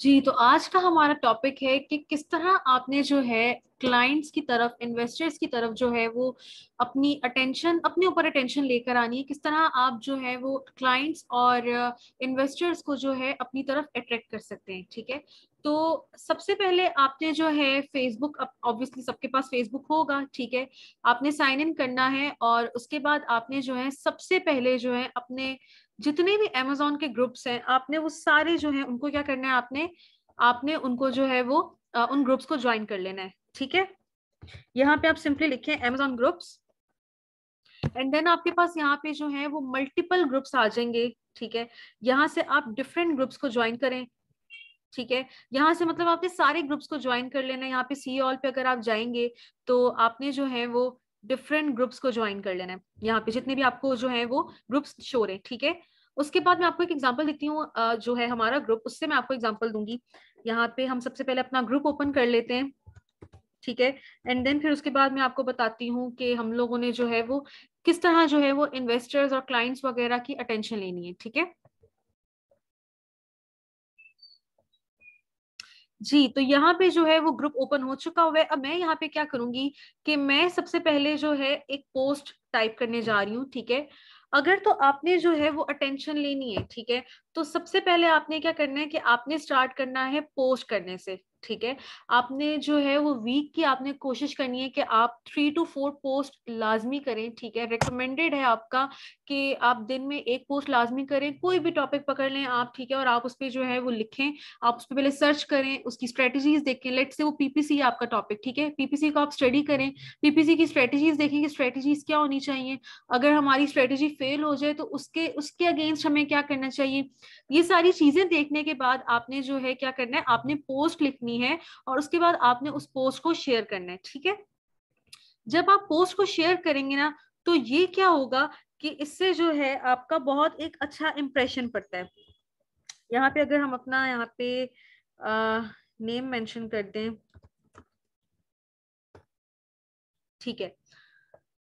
जी तो आज का हमारा टॉपिक है कि किस तरह आपने जो है क्लाइंट्स की तरफ़ इन्वेस्टर्स की तरफ़ जो है वो अपनी अटेंशन अपने ऊपर अटेंशन लेकर आनी है। किस तरह आप जो है वो क्लाइंट्स और इन्वेस्टर्स को जो है अपनी तरफ़ अट्रैक्ट कर सकते हैं, ठीक है? तो सबसे पहले आपने जो है फेसबुक ऑब्वियसली सबके पास फेसबुक होगा, ठीक है? आपने साइन इन करना है और उसके बाद आपने जो है सबसे पहले जो है अपने जितने भी अमेजोन के ग्रुप्स हैं, आपने वो सारे जो है उनको क्या करना है आपने आपने उनको जो है वो उन ग्रुप्स को ज्वाइन कर लेना है। ठीक है? यहाँ पे आप सिंपली लिखें अमेजोन ग्रुप्स एंड देन आपके पास यहाँ पे जो है वो मल्टीपल ग्रुप्स आ जाएँगे, ठीक है? यहाँ से आप डिफरेंट ग्रुप्स को ज्वाइन करें, ठीक है? यहाँ से मतलब आपने सारे ग्रुप्स को ज्वाइन कर लेना यहाँ पे सी ऑल पे अगर आप जाएँगे तो आपने जो है वो डिफरेंट ग्रुप्स को ज्वाइन कर लेना है। यहाँ पे जितने भी आपको जो है वो ग्रुप्स शो रहे, ठीक है? उसके बाद मैं आपको एक एग्जांपल देती हूँ जो है हमारा ग्रुप उससे मैं आपको एग्जांपल दूँगी। यहाँ पे हम सबसे पहले अपना ग्रुप ओपन कर लेते हैं। ठीक है? एंड देन फिर उसके बाद मैं आपको बताती हूँ कि हम लोगों ने जो है वो किस तरह जो है वो इन्वेस्टर्स और क्लाइंट्स वगैरह की अटेंशन लेनी है, ठीक है? जी तो यहाँ पे जो है वो ग्रुप ओपन हो चुका हुआ है। अब मैं यहाँ पे क्या करूँगी कि मैं सबसे पहले जो है एक पोस्ट टाइप करने जा रही हूँ, ठीक है? अगर तो आपने जो है वो अटेंशन लेनी है, ठीक है? तो सबसे पहले आपने क्या करना है कि आपने स्टार्ट करना है पोस्ट करने से। ठीक है? आपने जो है वो वीक की आपने कोशिश करनी है कि आप थ्री टू फोर पोस्ट लाजमी करें, ठीक है? रिकमेंडेड है आपका कि आप दिन में एक पोस्ट लाजमी करें, कोई भी टॉपिक पकड़ लें आप, ठीक है? और आप उस पर जो है वो लिखें, आप उस पर पहले सर्च करें, उसकी स्ट्रेटेजीज देखें। लेट से वो पीपीसी आपका टॉपिक ठीक है? पीपीसी को आप स्टडी करें। पीपीसी की स्ट्रेटेजीज देखें कि स्ट्रेटेजीज क्या होनी चाहिए। अगर हमारी स्ट्रेटेजी फेल हो जाए तो उसके उसके अगेंस्ट हमें क्या करना चाहिए? ये सारी चीज़ें देखने के बाद आपने जो है क्या करना है? आपने पोस्ट लिखनी है और उसके बाद आपने उस पोस्ट को शेयर करना है ठीक है? जब आप पोस्ट को शेयर करेंगे ना तो ये क्या होगा कि इससे जो है आपका बहुत एक अच्छा इंप्रेशन पड़ता है। यहाँ पे अगर हम अपना यहाँ पे आ, नेम मेंशन कर दें। ठीक है।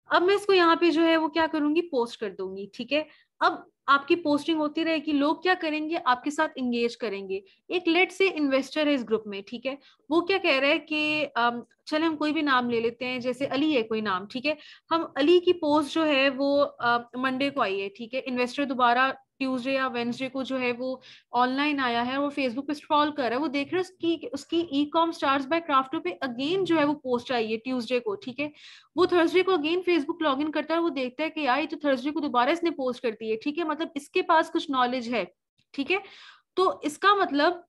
अब मैं इसको यहाँ पे जो है वो क्या करूँगी? पोस्ट कर दूँगी ठीक है? अब आपकी पोस्टिंग होती रहेगी, लोग क्या करेंगे? आपके साथ इंगेज करेंगे। एक लेट से इन्वेस्टर है इस ग्रुप में, ठीक है? वो क्या कह रहा है कि चले हम कोई भी नाम ले लेते हैं, जैसे अली है कोई नाम, ठीक है? हम अली की पोस्ट जो है वो मंडे को आई है, ठीक है? इन्वेस्टर दोबारा ट्यूसडे या वेंसडे को जो है वो ऑनलाइन आया है और फेसबुक पे स्क्रॉल कर रहा है, वो देख रहा है उसकी उसकी E com stars by Crafto पे अगेन जो है वो पोस्ट आई है ट्यूजडे को, ठीक है? वो थर्सडे को अगेन फेसबुक लॉग इन करता है वो देखता है कि यार तो थर्सडे को दोबारा इसने पोस्ट कर दी है, ठीक है? मतलब इसके पास कुछ नॉलेज है, ठीक है? तो इसका मतलब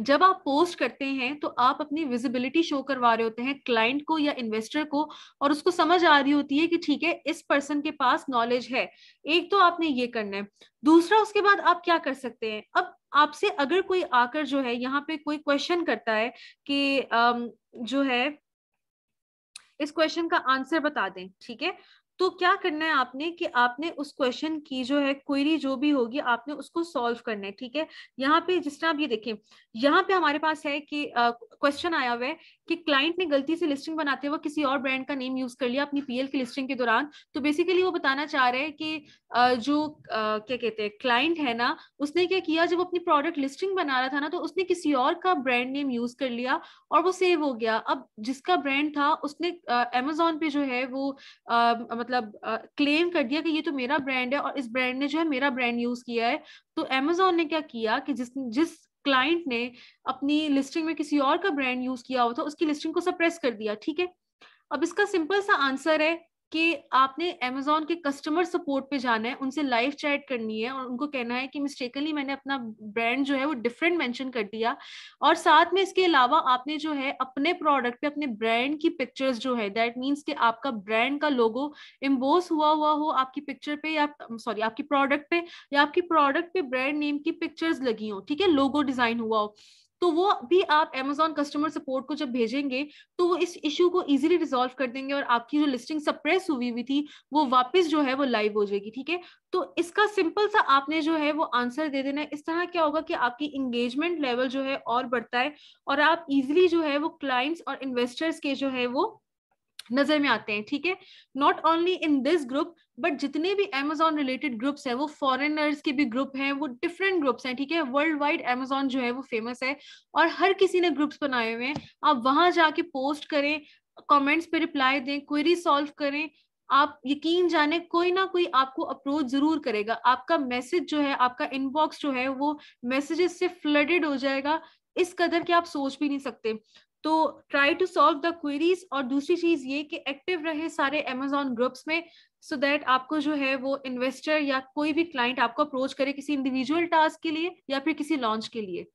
जब आप पोस्ट करते हैं तो आप अपनी विजिबिलिटी शो करवा रहे होते हैं क्लाइंट को या इन्वेस्टर को और उसको समझ आ रही होती है कि ठीक है, इस पर्सन के पास नॉलेज है। एक तो आपने ये करना है। दूसरा, उसके बाद आप क्या कर सकते हैं? अब आपसे अगर कोई आकर जो है, यहाँ पे कोई क्वेश्चन करता है कि जो है, इस क्वेश्चन का आंसर बता दें, ठीक है? तो क्या करना है आपने कि आपने उस क्वेश्चन की जो है क्वेरी जो भी होगी आपने उसको सॉल्व करना है ठीक है? यहाँ पे जिस तरह आप ये देखें यहाँ पे हमारे पास है कि क्वेश्चन आया हुआ है कि क्लाइंट ने गलती से लिस्टिंग बनाते हुए किसी और ब्रांड का नेम यूज़ कर लिया अपनी पीएल की लिस्टिंग के दौरान तो बेसिकली वो बताना चाह रहे हैं कि जो क्या कहते हैं क्लाइंट है ना उसने क्या किया जब अपनी प्रोडक्ट लिस्टिंग बना रहा था ना तो उसने किसी और का ब्रांड नेम यूज़ कर लिया और वो सेव हो गया। अब जिसका ब्रांड था उसने अमेजोन पे जो है वो आ, मतलब क्लेम कर दिया कि ये तो मेरा ब्रांड है और इस ब्रांड ने जो है मेरा ब्रांड यूज़ किया है। तो अमेजोन ने क्या किया कि जिस जिस क्लाइंट ने अपनी लिस्टिंग में किसी और का ब्रांड यूज़ किया हुआ था उसकी लिस्टिंग को सप्रेस कर दिया, ठीक है? अब इसका सिंपल सा आंसर है कि आपने अमेजोन के कस्टमर सपोर्ट पे जाना है, उनसे लाइव चैट करनी है और उनको कहना है कि मिस्टेकली मैंने अपना ब्रांड जो है वो डिफरेंट मेंशन कर दिया। और साथ में इसके अलावा आपने जो है अपने प्रोडक्ट पे, अपने ब्रांड की पिक्चर्स जो है दैट मीन्स कि आपका ब्रांड का लोगो इम्बोस हुआ हुआ हो आपकी पिक्चर पे या सॉरी आपकी प्रोडक्ट पे या आपकी प्रोडक्ट पे ब्रांड नेम की पिक्चर्स लगी हो, ठीक है? लोगो डिज़ाइन हुआ हो। तो वो भी आप एमेजोन कस्टमर सपोर्ट को जब भेजेंगे तो वो इस इश्यू को इजीली रिजोल्व कर देंगे और आपकी जो लिस्टिंग सप्रेस हुई हुई थी, वो वापस जो है वो लाइव हो जाएगी, ठीक है? तो इसका सिंपल सा आपने जो है वो आंसर दे देना है। इस तरह क्या होगा कि आपकी इंगेजमेंट लेवल जो है और बढ़ता है और आप इजिली जो है वो क्लाइंट्स और इन्वेस्टर्स के जो है वो नज़र में आते हैं, ठीक है? Not only in this group but जितने भी एमेजोन रिलेटेड ग्रुप्स है, वो फॉरेनर्स के भी ग्रुप हैं, वो डिफरेंट ग्रुप्स हैं, ठीक है? वर्ल्ड वाइड एमेजोन जो है, वो फ़ेमस है और हर किसी ने ग्रुप्स बनाए हुए हैं। आप वहाँ जाके पोस्ट करें कमेंट्स पे रिप्लाई दें क्वेरी सॉल्व करें, आप यकीन जाने कोई ना कोई आपको अप्रोच ज़रूर करेगा। आपका मैसेज जो है, आपका इनबॉक्स जो है, वो मैसेजेस से फ्लडेड हो जाएगा, इस कदर कि आप सोच भी नहीं सकते। तो try to solve the queries और दूसरी चीज़ ये कि एक्टिव रहे सारे अमेजोन ग्रुप्स में सो so दैट आपको जो है वो इन्वेस्टर या कोई भी क्लाइंट आपको अप्रोच करे किसी इंडिविजुअल टास्क के लिए या फिर किसी लॉन्च के लिए।